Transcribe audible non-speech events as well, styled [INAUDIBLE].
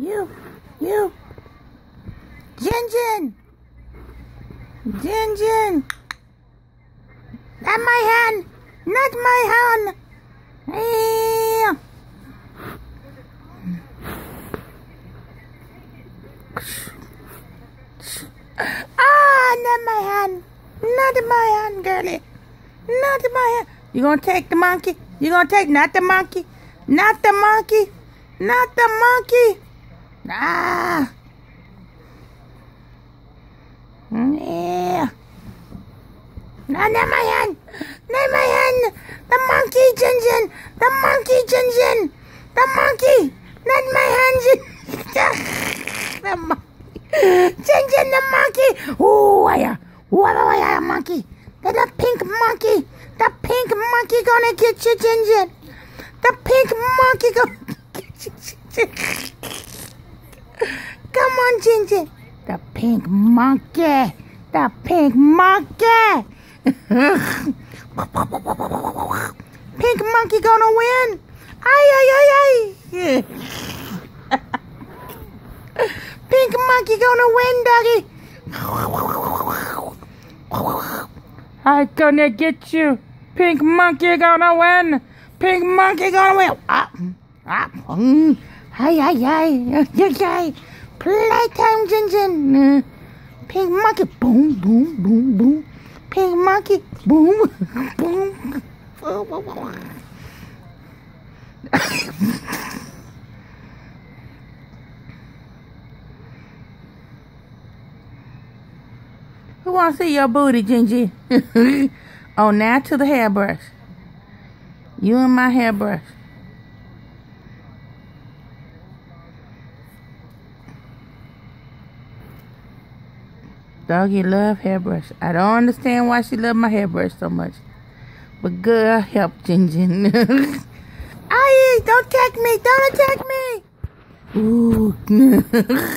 You, you. Jin Jin. Jin Jin. Not my hand. Not my hand. Yeah. Ah, not my hand. Not my hand, girlie. Not my hand. You gonna take the monkey? You gonna take not the monkey? Not the monkey? Not the monkey? Ah. Yeah. Not, not my hand. Not my hand. The monkey, Jin Jin. The monkey, Jin Jin. The monkey. Not my hand, Jin. [LAUGHS] the monkey. Jin Jin, the monkey. Ooh, I, what do I, monkey? The, the pink monkey. The pink monkey gonna get you, Jin Jin. The pink monkey gonna [LAUGHS] get you, Jin Jin. Come on, Jin. The pink monkey. The pink monkey. [LAUGHS] pink monkey gonna win. Ay, ay, ay, ay. [LAUGHS] pink monkey gonna win, doggy. [LAUGHS] I gonna get you. Pink monkey gonna win. Pink monkey gonna win. Ah, ah, mm. Ay, ay, ay, ay, ay. Playtime, Jin Jin. Pink monkey, boom, boom, boom, boom. Pink monkey, boom, [LAUGHS] boom. [LAUGHS] Who wants to see your booty, Gingy? [LAUGHS] oh, now to the hairbrush. You and my hairbrush. Doggy love hairbrush. I don't understand why she love my hairbrush so much. But girl, help Jin Jin. [LAUGHS] Aye, don't attack me. Don't attack me. Ooh. [LAUGHS]